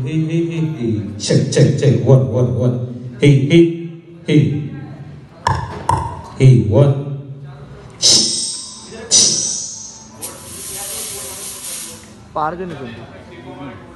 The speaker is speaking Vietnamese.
He, he, he, he. Check, check, check. One, one, one. He, he, he. He, one. पार के नहीं